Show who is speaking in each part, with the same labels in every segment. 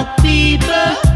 Speaker 1: black people.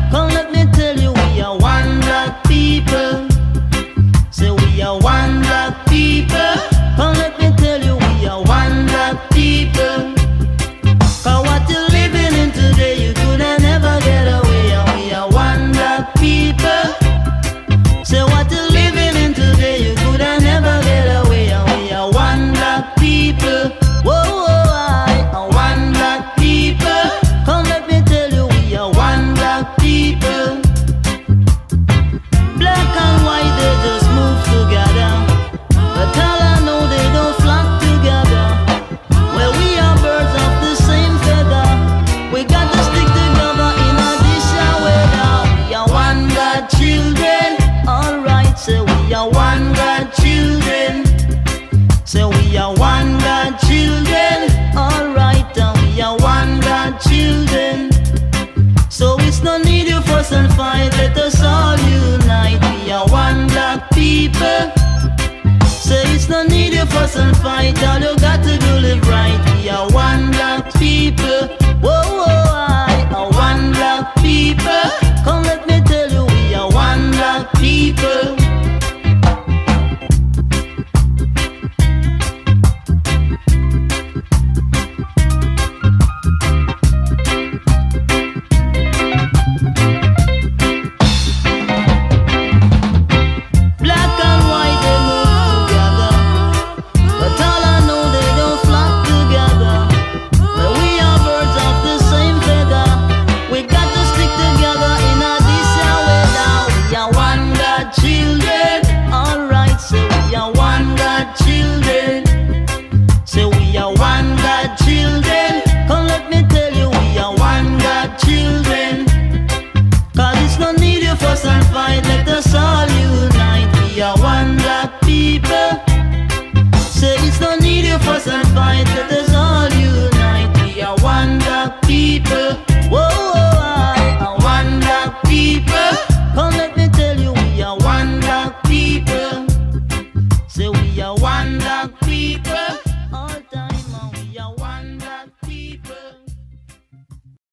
Speaker 1: It's no need you fuss and fight. All you got to do live right. We are one. was on fire to the